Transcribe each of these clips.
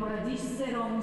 poragissero un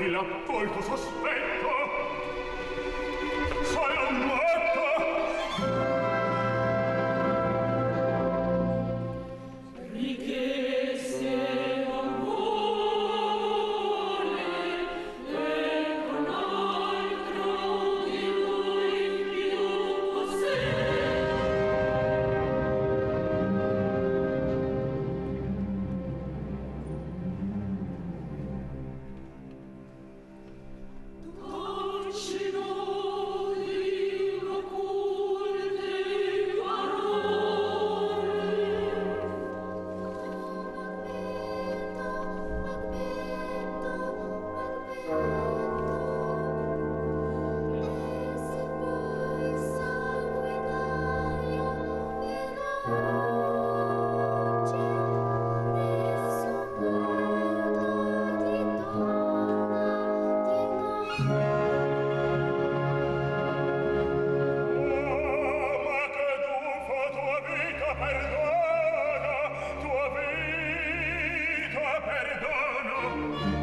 tranquilo. Oh,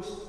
focus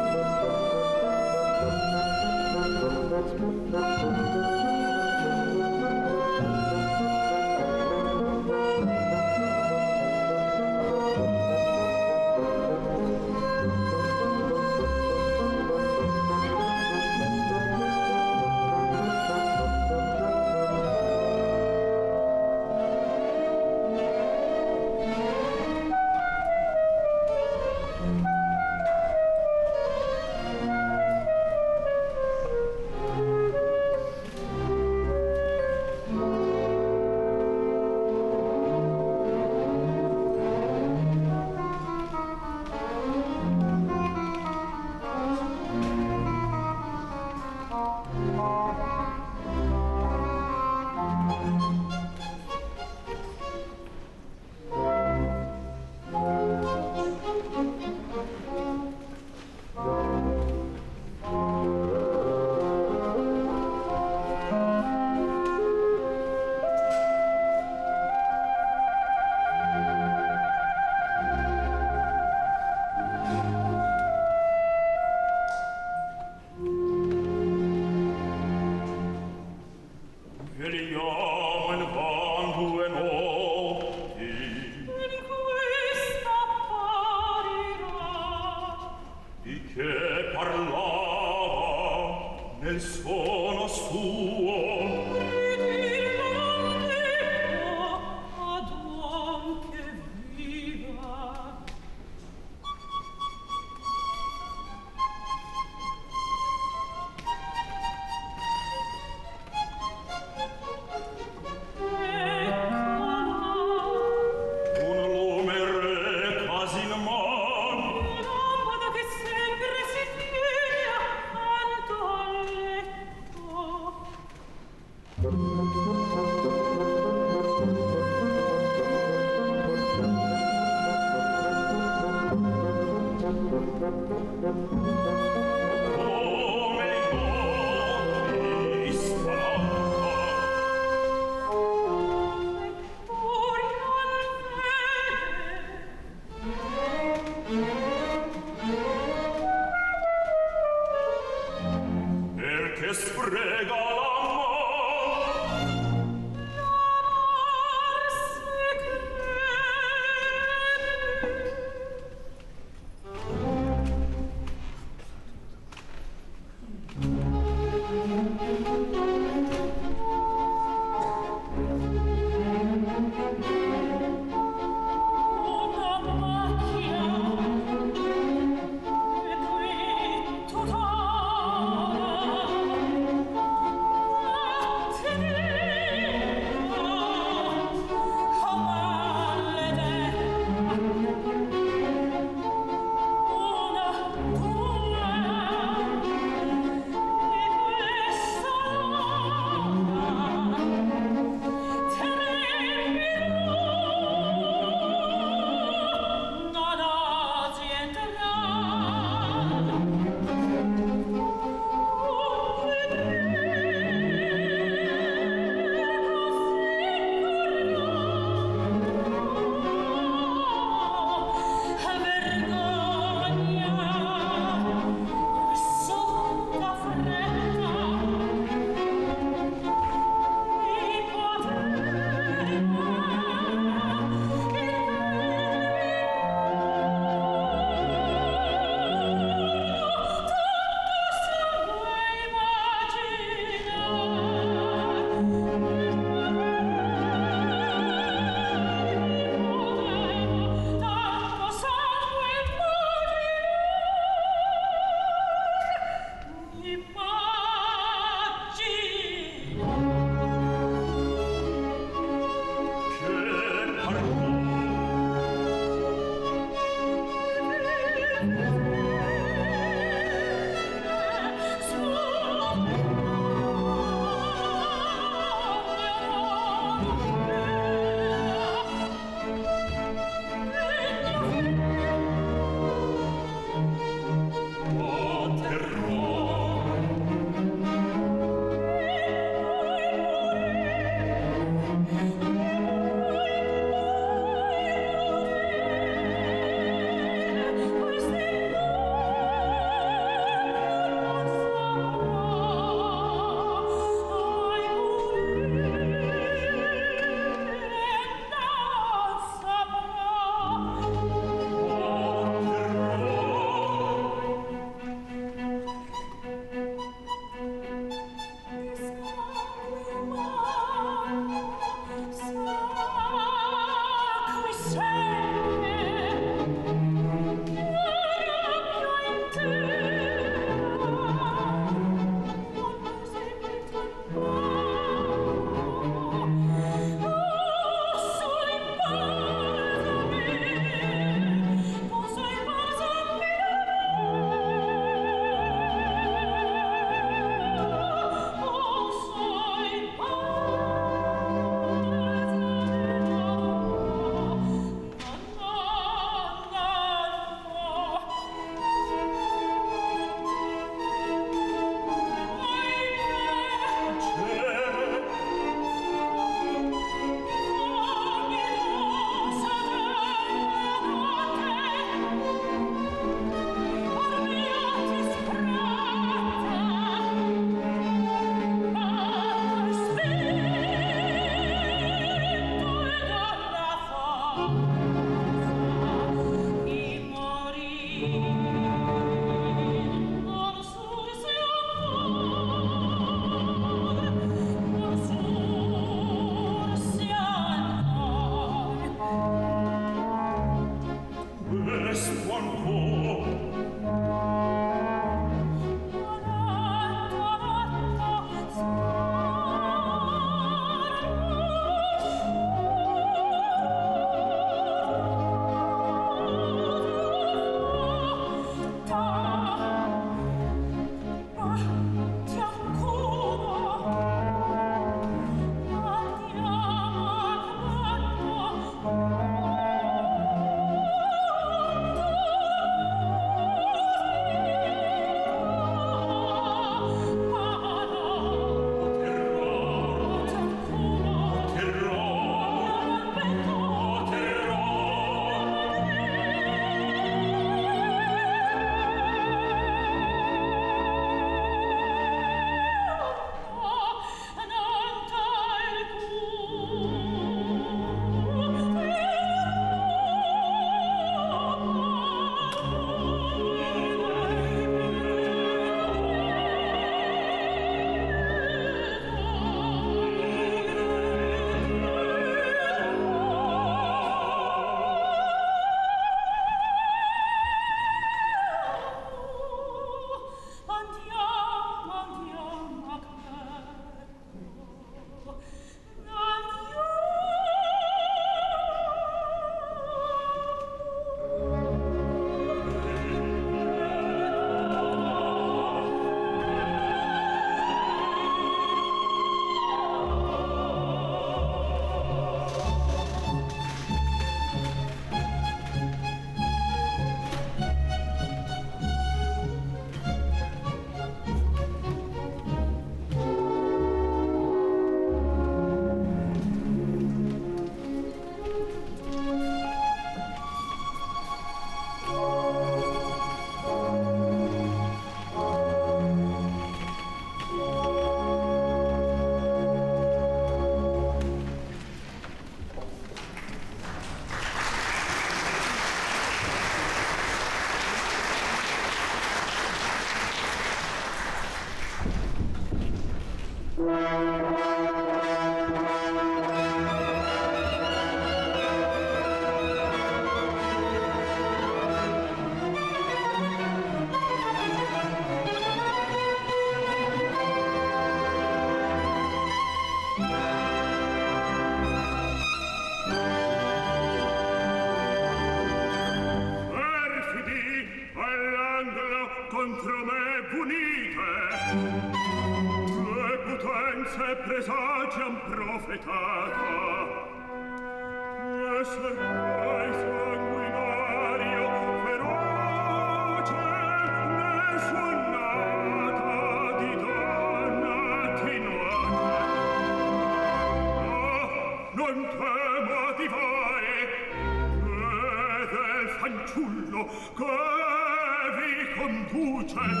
conducen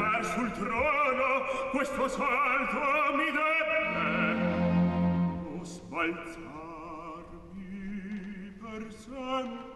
a sul trono questo salto mi debbe o sbalzarmi per sempre.